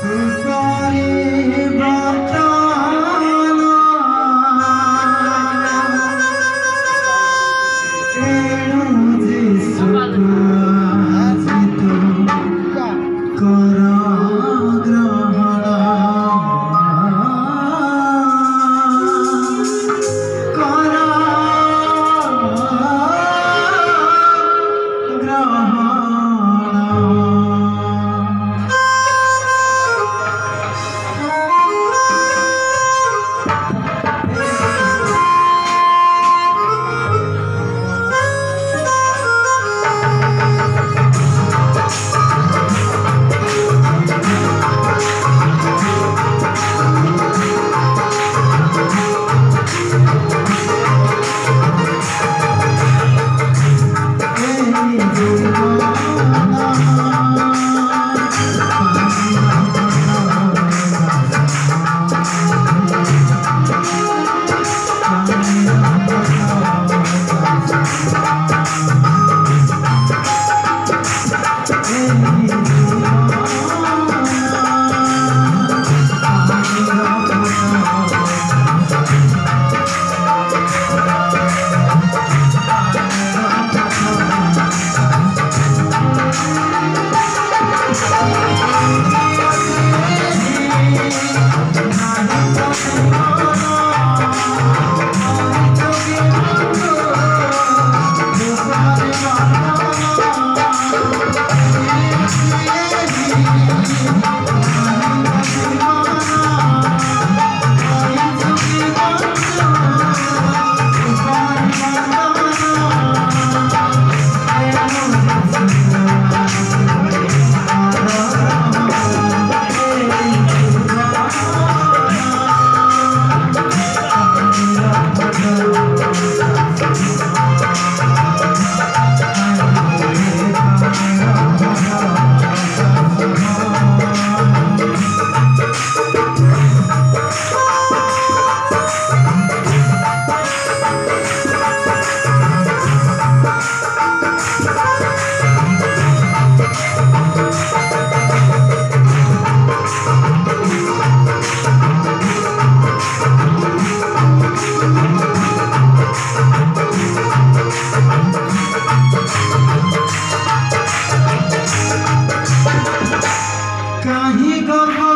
Three नहीं का